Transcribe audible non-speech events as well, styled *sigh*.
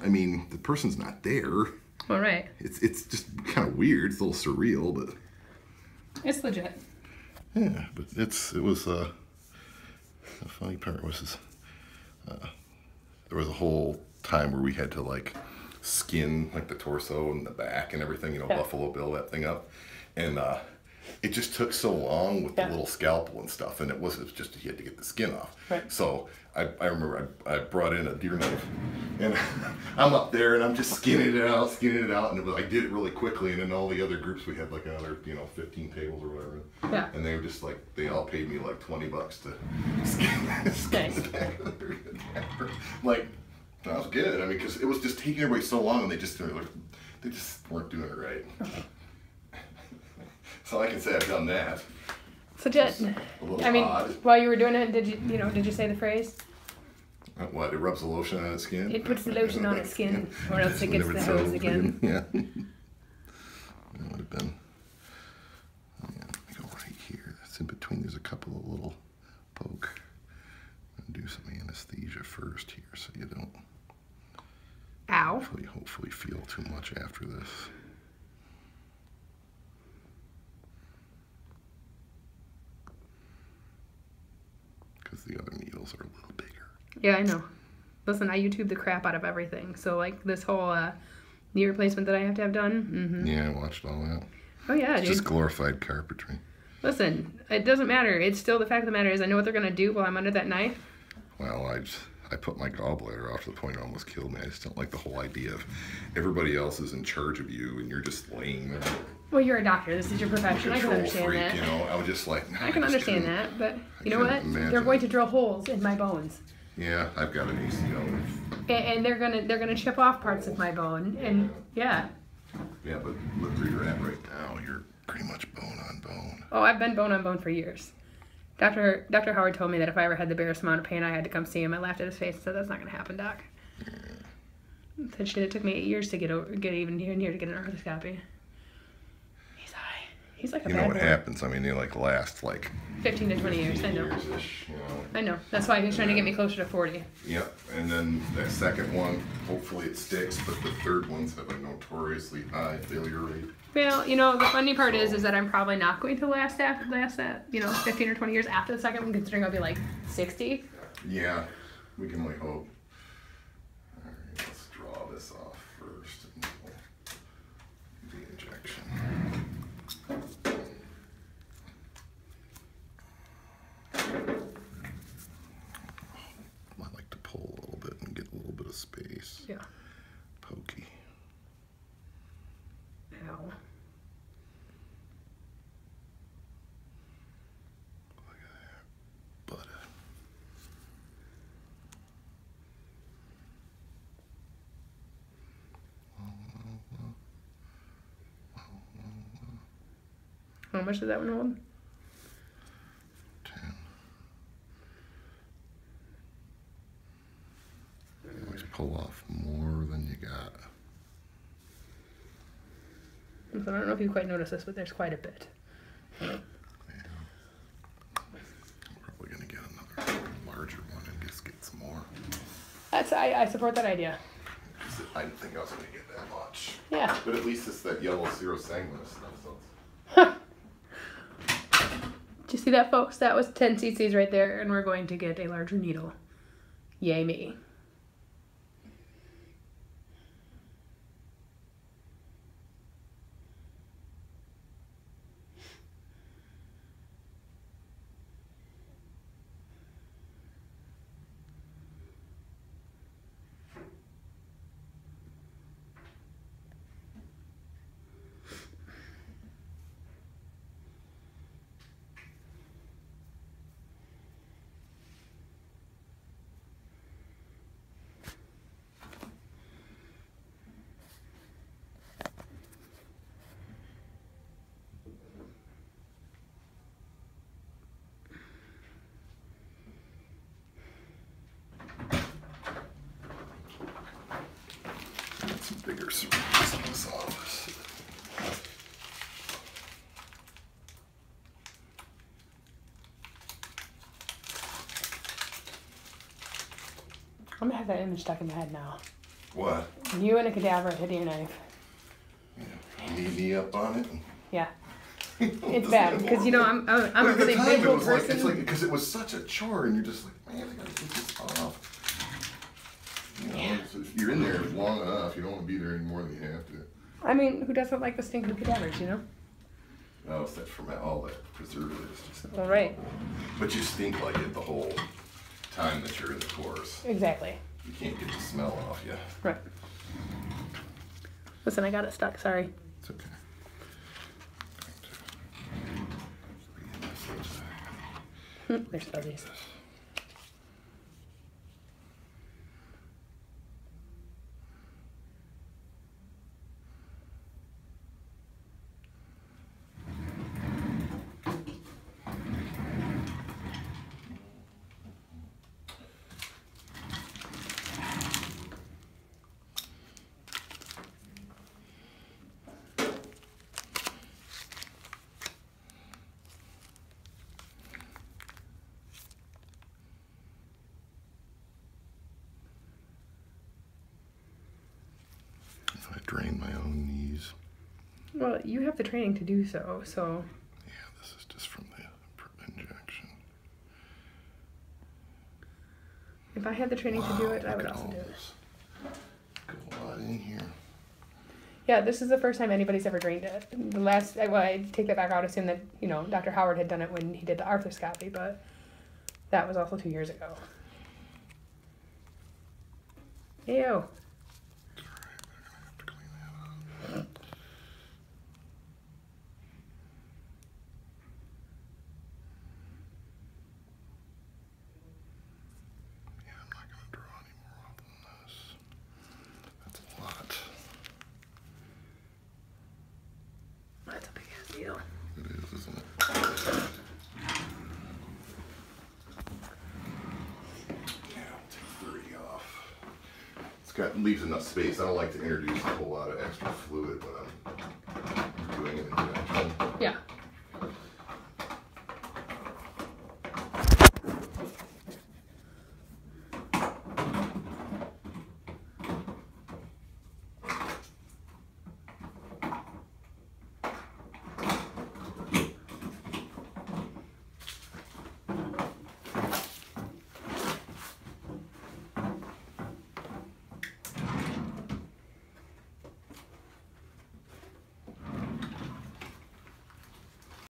know, I mean, the person's not there. All right. It's it's just kind of weird. It's a little surreal, but It's legit. yeah. But it's it was uh, the funny part was is, uh, there was a whole time where we had to like skin like the torso and the back and everything. You know, Yeah. Buffalo Bill that thing up, and uh, it just took so long with Yeah. the little scalpel and stuff, and it was, it was just you had to get the skin off. Right. So I, I remember I, I brought in a deer knife, and *laughs* I'm up there and I'm just skinning it out, skinning it out, and it was, I did it really quickly. And then all the other groups, we had like another, you know, 15 tables or whatever. Yeah. And they were just like, they all paid me like 20 bucks to *laughs* skin, skin Nice. the back of their. Like, that was good. I mean, because it was just taking everybody so long, and they just like, they just weren't doing it right. Uh-huh. So I can say I've done that. A little I mean, odd. while you were doing it, did you, you know, did you say the phrase? Uh, What? It rubs the lotion on its skin. It puts the lotion on its skin, *laughs* or else it gets the hose again. *laughs* Yeah. that would have been. Yeah, go right here. That's in between. There's a couple of little poke. I'm gonna do some anesthesia first here, so you don't Ow. hopefully, hopefully feel too much after this. Because the other needles are a little bigger. Yeah, I know. Listen, I YouTube the crap out of everything. So like this whole uh, knee replacement that I have to have done. Mm-hmm. Yeah, I watched all that. Oh yeah, It's dude. just glorified carpentry. Listen, it doesn't matter. It's still the fact of the matter is I know what they're gonna do while I'm under that knife. Well, I just, I put my gallbladder off to the point it almost killed me. I just don't like the whole idea of everybody else is in charge of you and you're just laying there. Well, you're a doctor. This is your profession. I can understand freak, that. you know. I was just like, I can just understand couldn't- that, but you I know what? couldn't They're going to drill holes in my bones, Yeah, I've got an ACL. and, and they're gonna they're gonna chip off parts of my bone, and yeah. Yeah, but look where you're at right now. You're pretty much bone on bone. Oh, I've been bone on bone for years. Doctor Doctor Howard told me that if I ever had the barest amount of pain, I had to come see him. I laughed at his face and said, "That's not gonna happen, Doc." Said shit. It took me eight years to get over, get even here and here to get an arthroscopy. He's like a You know what boy. happens? I mean, they like last like Fifteen to twenty years. I know. years-ish, you know. I know. That's why he's trying to get me closer to forty. Yep, and then that second one, hopefully it sticks, but the third ones have a notoriously high failure rate. Well, you know, the funny part is, is that I'm probably not going to last after last that, you know, 15 or 20 years after the second one, considering I'll be like 60. Yeah, we can only hope. Alright, let's draw this off first and we'll do the injection. I like to pull a little bit and get a little bit of space. Yeah. Pokey. Ow. But How much does that one hold? Pull off more than you got. So I don't know if you quite noticed this, but there's quite a bit. I'm probably gonna get another larger one and just get some more. That's I, I support that idea. I didn't think I was gonna get that much. Yeah. But at least it's that yellow zero sanguine stuff. So *laughs* Did you see that, folks? That was 10 cc's right there, and we're going to get a larger needle. Yay me. Bigger surface in this office. I'm gonna have that image stuck in my head now. What? You and a cadaver hitting a knife. Yeah. Knee me up on it. Yeah. *laughs* It's bad because you know I'm I'm, I'm a really time, it visual was like person. it's like because it was such a chore, and you're just like, man, I gotta get this off. You know, if you're in there long enough, you don't want to be there any more than you have to. I mean, who doesn't like the stink of cadavers? You know. Oh, it's that ferment, all that preservatives. Just, All right. but you stink like it the whole time that you're in the course. Exactly. You can't get the smell off you. Right. Listen, I got it stuck. Sorry. It's okay. Hmm, There's fuzzies. If I drain my own knees. Well, you have the training to do so. So Yeah, this is just from the injection. if I had the training to do it, I would also do it. Got a lot in here. Yeah, this is the first time anybody's ever drained it. The last, I- well, I take that back. I would assume that you know Dr. Howard had done it when he did the arthroscopy, but that was also two years ago. Ew. It's alright, we're gonna have to clean that up. Yeah, I'm not gonna draw any more off than this. That's a lot. That's a big ass deal. It is, isn't it? Yeah, I'll take 30 off. It's got leaves enough space. I don't like to introduce a whole lot of extra fluid when I'm.